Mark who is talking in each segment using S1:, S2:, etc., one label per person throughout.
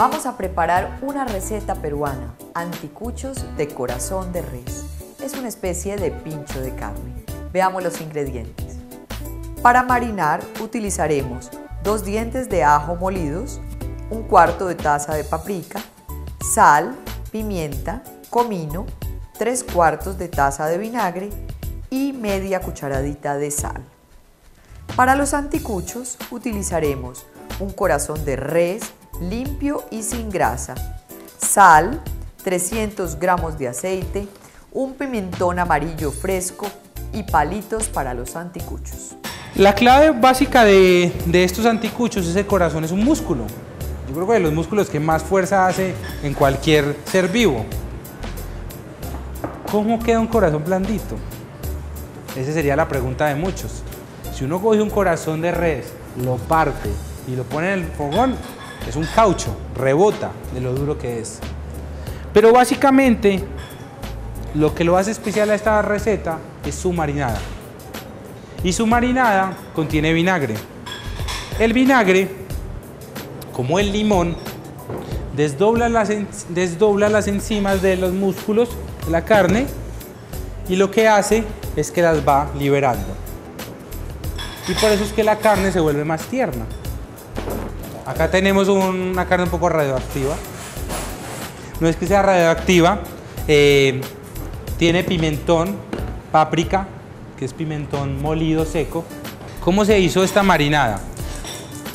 S1: Vamos a preparar una receta peruana, anticuchos de corazón de res. Es una especie de pincho de carne. Veamos los ingredientes. Para marinar utilizaremos dos dientes de ajo molidos, un cuarto de taza de paprika, sal, pimienta, comino, tres cuartos de taza de vinagre y media cucharadita de sal. Para los anticuchos utilizaremos un corazón de res limpio y sin grasa, sal, 300 gramos de aceite, un pimentón amarillo fresco y palitos para los anticuchos.
S2: La clave básica de, de estos anticuchos es el corazón, es un músculo. Yo creo que de los músculos que más fuerza hace en cualquier ser vivo. ¿Cómo queda un corazón blandito? Esa sería la pregunta de muchos. Si uno coge un corazón de res, lo parte y lo pone en el fogón, es un caucho, rebota de lo duro que es. Pero básicamente lo que lo hace especial a esta receta es su marinada. Y su marinada contiene vinagre. El vinagre, como el limón, desdobla las, desdobla las enzimas de los músculos de la carne y lo que hace es que las va liberando. Y por eso es que la carne se vuelve más tierna. Acá tenemos una carne un poco radioactiva. No es que sea radioactiva, eh, tiene pimentón, páprica, que es pimentón molido seco. ¿Cómo se hizo esta marinada?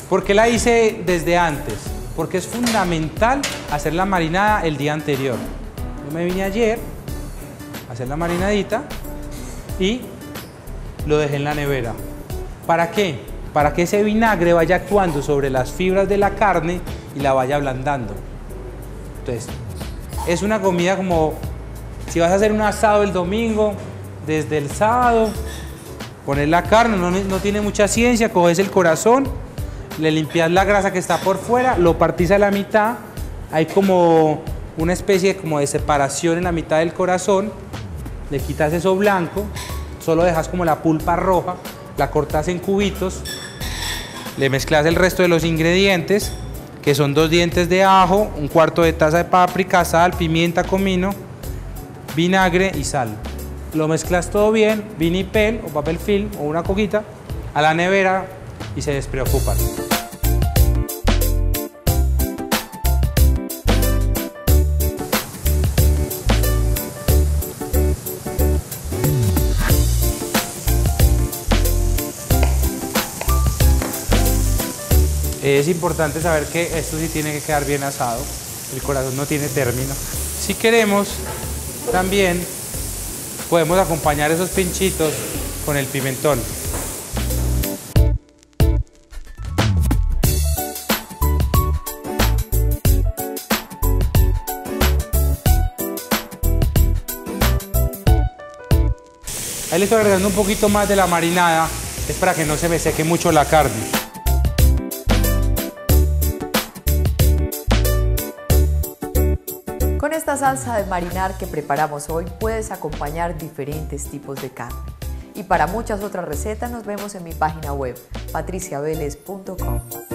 S2: ¿Por qué la hice desde antes? Porque es fundamental hacer la marinada el día anterior. Yo me vine ayer a hacer la marinadita y lo dejé en la nevera. ¿Para qué? Para que ese vinagre vaya actuando sobre las fibras de la carne y la vaya ablandando. Entonces, es una comida como si vas a hacer un asado el domingo, desde el sábado, poner la carne, no, no tiene mucha ciencia, coges el corazón, le limpias la grasa que está por fuera, lo partís a la mitad, hay como una especie como de separación en la mitad del corazón, le quitas eso blanco, solo dejas como la pulpa roja, la cortas en cubitos, le mezclas el resto de los ingredientes, que son dos dientes de ajo, un cuarto de taza de páprica, sal, pimienta, comino, vinagre y sal. Lo mezclas todo bien, vinipel o papel film o una coquita, a la nevera y se despreocupan. Es importante saber que esto sí tiene que quedar bien asado, el corazón no tiene término. Si queremos, también podemos acompañar esos pinchitos con el pimentón. Ahí le estoy agregando un poquito más de la marinada, es para que no se me seque mucho la carne.
S1: Esta salsa de marinar que preparamos hoy puedes acompañar diferentes tipos de carne. Y para muchas otras recetas nos vemos en mi página web patriciaveles.com.